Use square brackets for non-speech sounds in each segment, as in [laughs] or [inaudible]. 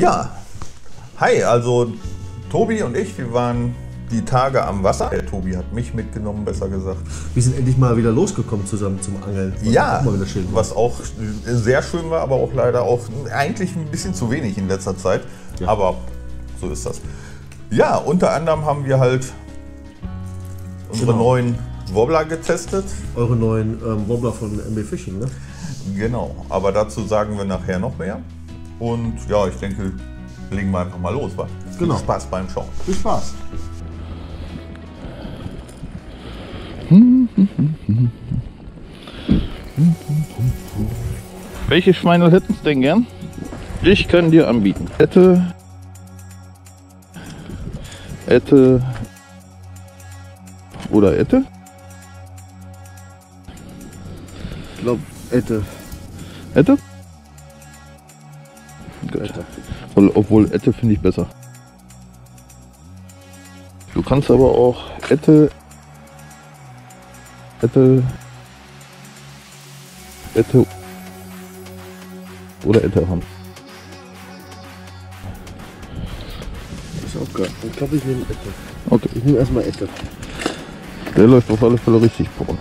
Ja, hi, also Tobi und ich, wir waren die Tage am Wasser. Der Tobi hat mich mitgenommen, besser gesagt. Wir sind endlich mal wieder losgekommen zusammen zum Angeln. Was Ja, auch was auch sehr schön war, aber auch leider auch eigentlich ein bisschen zu wenig in letzter Zeit. Ja. Aber so ist das. Ja, unter anderem haben wir halt unsere Genau. neuen Wobbler getestet. Eure neuen ähm, Wobbler von MB Fishing, ne? Genau, aber dazu sagen wir nachher noch mehr. Und ja, ich denke, legen wir einfach mal los. Wa? Genau. Viel Spaß beim Schauen. Viel Spaß. Welche Schweine hätten es denn gern? Ich kann dir anbieten. Hätte. Hätte. Oder Ette? Ich glaube, Ette. Ette? Gut. Obwohl, Ette finde ich besser. Du kannst aber auch Ette. Ette. Ette. Oder Ette haben. Ist auch geil. Ich glaube, ich nehme Ette. Okay. Ich nehme erstmal Ette. Der läuft auf alle Fälle richtig braun.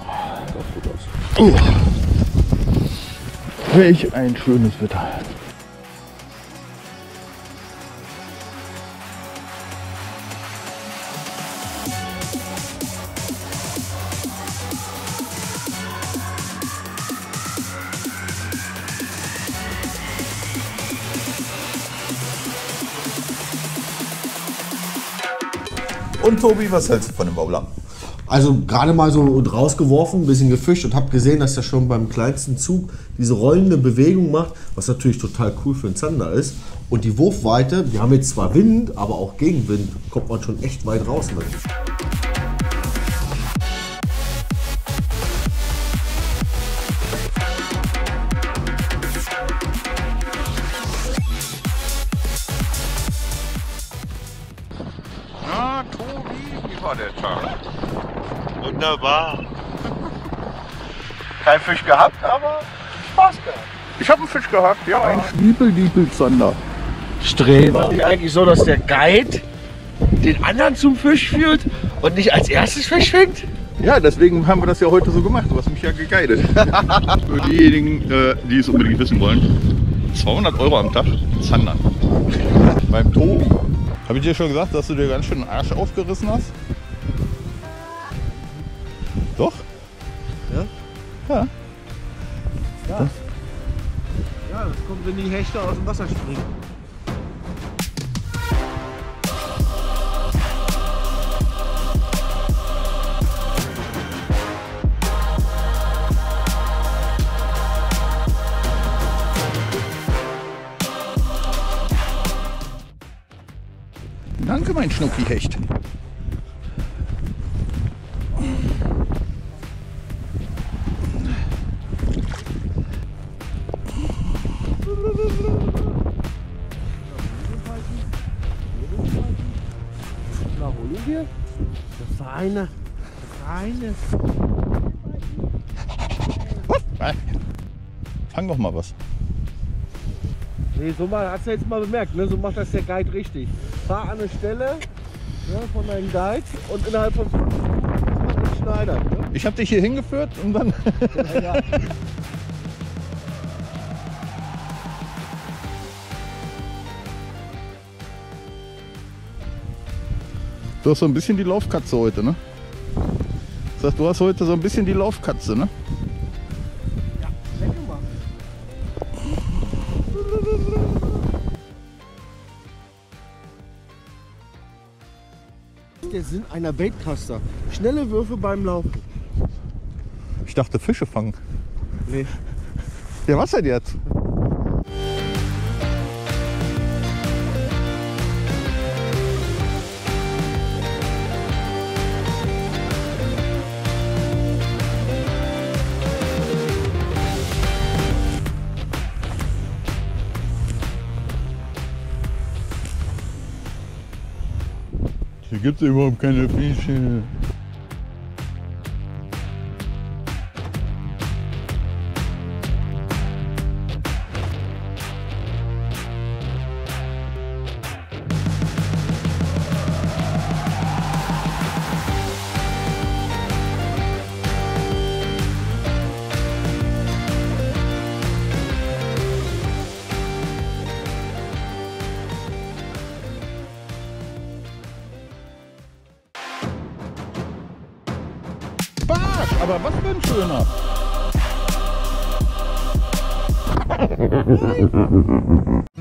Sieht auch gut aus. Welch ein schönes Wetter. Und Tobi, was hältst du von dem Wobbler? Also gerade mal so rausgeworfen, ein bisschen gefischt und habe gesehen, dass er schon beim kleinsten Zug diese rollende Bewegung macht, was natürlich total cool für einen Zander ist. Und die Wurfweite, wir haben jetzt zwar Wind, aber auch Gegenwind, kommt man schon echt weit raus mit. Wunderbar. Kein Fisch gehabt, aber Spaß gehabt. Ich habe einen Fisch gehabt, ja. Ein Schniepel-Diepel-Zander. Streber. Ist eigentlich so, dass der Guide den anderen zum Fisch führt und nicht als erstes Fisch fängt? Ja, deswegen haben wir das ja heute so gemacht. Du hast mich ja geguidet. [laughs] Für diejenigen, äh, die es unbedingt wissen wollen. 200 Euro am Tag Zandern. Beim Tobi. Habe ich dir schon gesagt, dass du dir ganz schön den Arsch aufgerissen hast? Doch? Ja? Ja. Ja, das kommt, wenn die Hechte aus dem Wasser springen. Danke, mein Schnucki-Hecht. Wir? Das war eine. Das war eine. Fang doch mal was. Nee, so mal, hast du jetzt mal bemerkt, ne? so macht das der Guide richtig. Fahr an eine Stelle ne, von deinem Guide und innerhalb von fünf Minuten schneidern. Ne? Ich habe dich hier hingeführt und dann. Ja. [laughs] Du hast so ein bisschen die Laufkatze heute, ne? Sag, du hast heute so ein bisschen die Laufkatze, ne? Der Sinn einer Baitcaster. Schnelle Würfe beim Laufen. Ich dachte Fische fangen. Nee. Ja, was denn jetzt? Hier gibt es überhaupt keine Fische. Aber was für ein schöner. [laughs]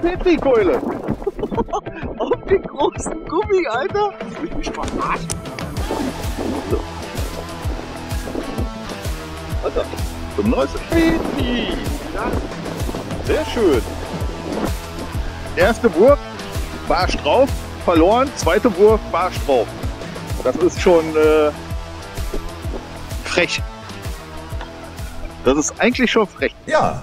Pizzikeule. [laughs] Auf den großen Gummi, Alter. Das will mich verarschen. Alter, 95. Pizzi. Sehr schön. Erste Wurf, Barsch drauf, verloren. Zweite Wurf, Barsch drauf. Das ist schon äh, frech. Das ist eigentlich schon frech. Ja,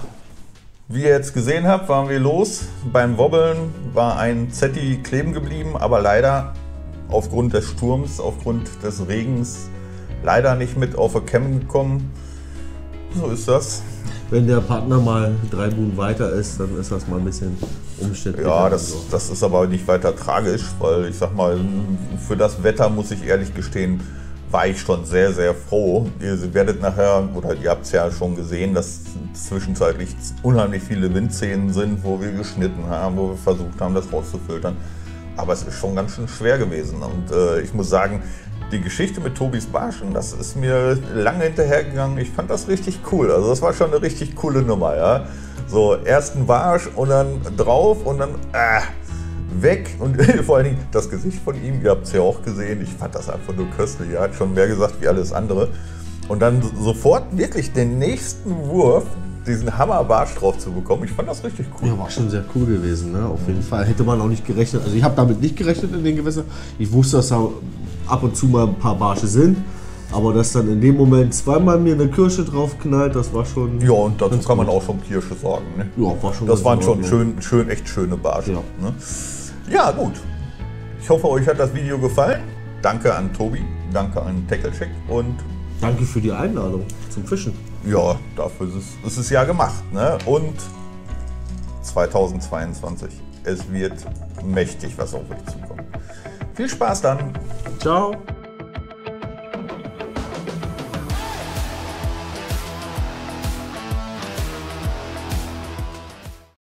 wie ihr jetzt gesehen habt, waren wir los. Beim Wobbeln war ein Zetti kleben geblieben, aber leider aufgrund des Sturms, aufgrund des Regens, leider nicht mit auf der Cam gekommen. So ist das. Wenn der Partner mal drei Buhen weiter ist, dann ist das mal ein bisschen umständlich. Ja, das, das ist aber nicht weiter tragisch, weil ich sag mal, für das Wetter muss ich ehrlich gestehen, war ich schon sehr, sehr froh. Ihr werdet nachher, oder ihr habt es ja schon gesehen, dass zwischenzeitlich unheimlich viele Windszenen sind, wo wir geschnitten haben, wo wir versucht haben, das rauszufiltern. Aber es ist schon ganz schön schwer gewesen. Und äh, ich muss sagen, die Geschichte mit Tobis Barschen, das ist mir lange hinterhergegangen. Ich fand das richtig cool. Also das war schon eine richtig coole Nummer, ja. So, erst ein Barsch und dann drauf und dann äh, weg. Und [laughs] vor allen Dingen das Gesicht von ihm, ihr habt es ja auch gesehen. Ich fand das einfach nur köstlich. Er hat schon mehr gesagt wie alles andere. Und dann sofort wirklich den nächsten Wurf, diesen Hammerbarsch drauf zu bekommen. Ich fand das richtig cool. Ja, war schon sehr cool gewesen, ne? Auf jeden Fall. Hätte man auch nicht gerechnet. Also ich habe damit nicht gerechnet in den Gewässern. Ich wusste, dass da ab und zu mal ein paar Barsche sind. Aber dass dann in dem Moment zweimal mir eine Kirsche drauf knallt, das war schon. Ja, und dazu kann man auch schon Kirsche sagen. Ne? Ja, war schon Das waren schon schön, schön, echt schöne Barsche. Ja. Ne? Ja, gut. Ich hoffe, euch hat das Video gefallen. Danke an Tobi, danke an Tacklecheck und Danke für die Einladung zum Fischen. ja, dafür ist es, ist es ja gemacht. Ne? Und 2022, es wird mächtig was auf euch zukommen. Viel Spaß dann! Ciao.